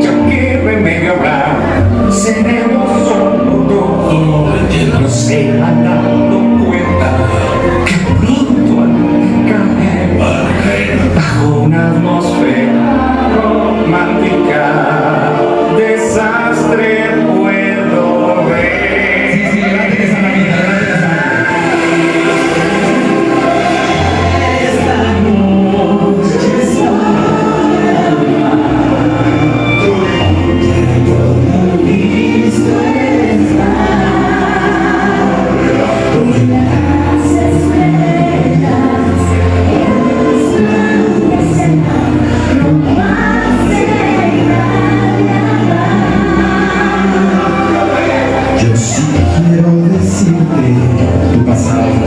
ya que remedio habrá, seremos solo dos. No se ha dado cuenta que pronto al caer bajo una atmósfera. entrei do passado.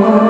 Oh.